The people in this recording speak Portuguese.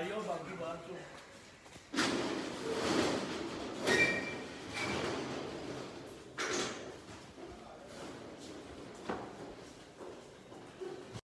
Aí eu bagu bato.